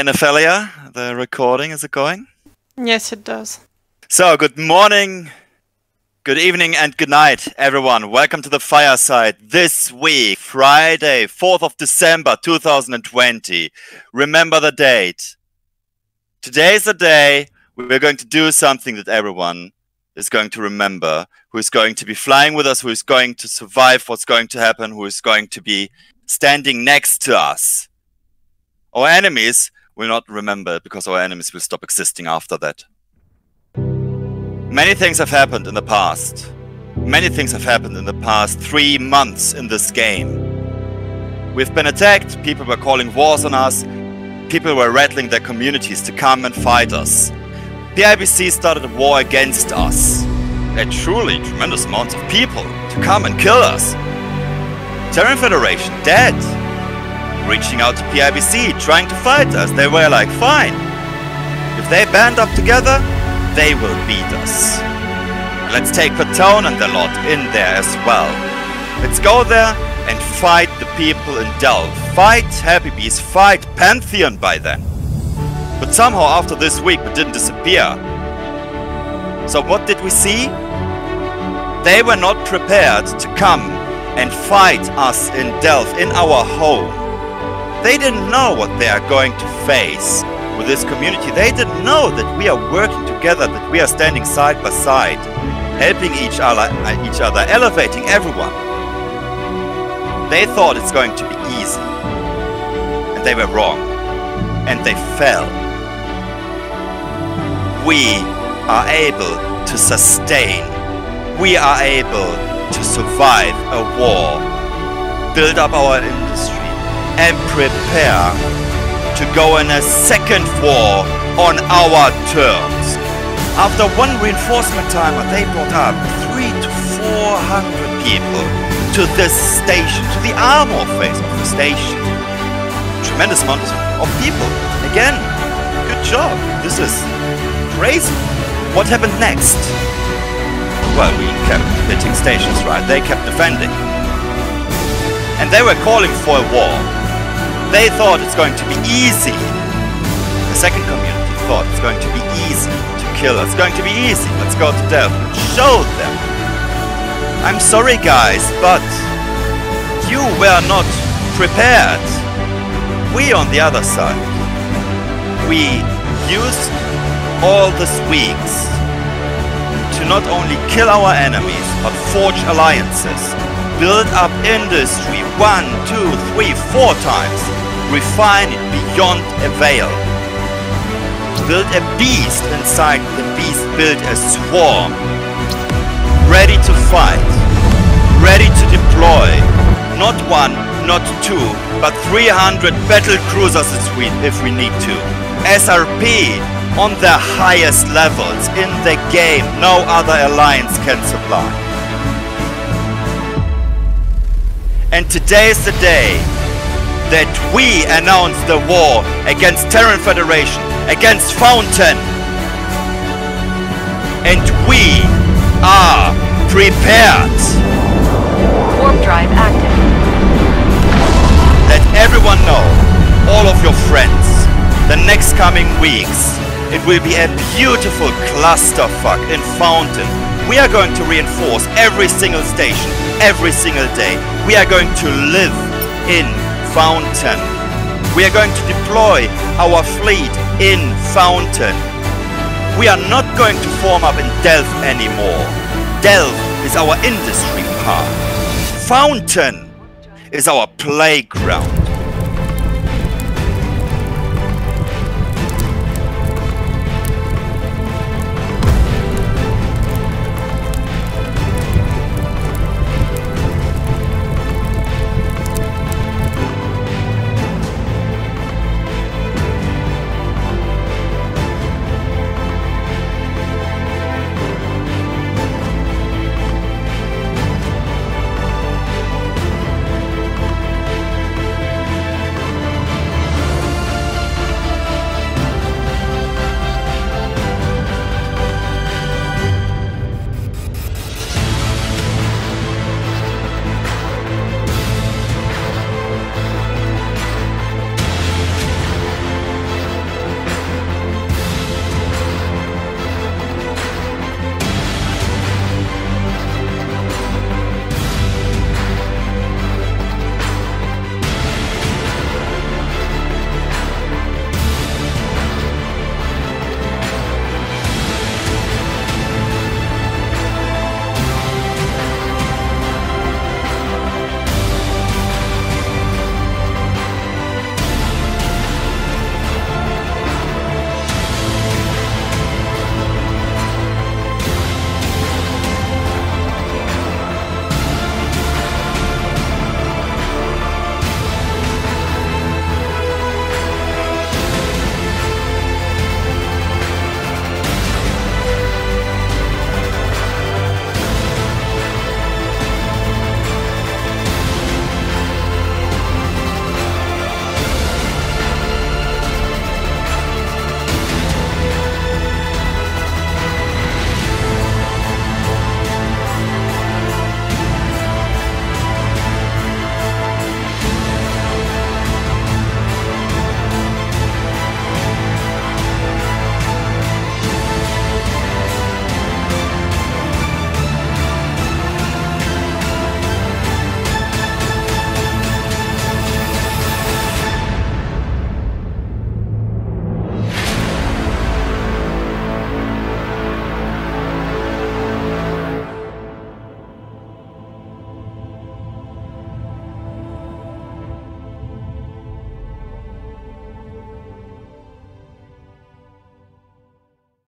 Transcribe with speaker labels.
Speaker 1: And the recording, is it going?
Speaker 2: Yes, it does.
Speaker 1: So, good morning, good evening, and good night, everyone. Welcome to the fireside this week, Friday, 4th of December 2020. Remember the date. Today is the day we're going to do something that everyone is going to remember, who is going to be flying with us, who is going to survive what's going to happen, who is going to be standing next to us. Our enemies will not remember because our enemies will stop existing after that. Many things have happened in the past. Many things have happened in the past three months in this game. We've been attacked, people were calling wars on us, people were rattling their communities to come and fight us. The IBC started a war against us. A truly tremendous amount of people to come and kill us. Terran Federation dead reaching out to PIBC, trying to fight us. They were like, fine. If they band up together, they will beat us. Let's take Patone and the lot in there as well. Let's go there and fight the people in Delve. Fight Happy Bees, fight Pantheon by then. But somehow after this week we didn't disappear. So what did we see? They were not prepared to come and fight us in Delve, in our home. They didn't know what they are going to face with this community. They didn't know that we are working together, that we are standing side by side, helping each other, uh, each other, elevating everyone. They thought it's going to be easy. And they were wrong. And they fell. We are able to sustain. We are able to survive a war. Build up our industry and prepare to go in a second war on our terms. After one reinforcement timer, uh, they brought up three to four hundred people to this station, to the armor phase of the station. Tremendous amount of people. Again, good job. This is crazy. What happened next? Well, we kept hitting stations, right? They kept defending. And they were calling for a war. They thought it's going to be easy. The second community thought it's going to be easy to kill. It's going to be easy. Let's go to death and show them. I'm sorry, guys, but you were not prepared. We on the other side, we used all these weeks to not only kill our enemies, but forge alliances, build up industry one, two, three, four times, refine it beyond a veil. Build a beast inside the beast, build a swarm. Ready to fight, ready to deploy. Not one, not two, but 300 battle cruisers if we need to. SRP on the highest levels in the game no other alliance can supply. And today is the day that we announce the war against Terran Federation, against Fountain. And we are prepared.
Speaker 3: Warp drive active.
Speaker 1: Let everyone know, all of your friends, the next coming weeks, it will be a beautiful clusterfuck in Fountain. We are going to reinforce every single station, every single day. We are going to live in Fountain. We are going to deploy our fleet in Fountain. We are not going to form up in Delve anymore. Delve is our industry park. Fountain is our playground.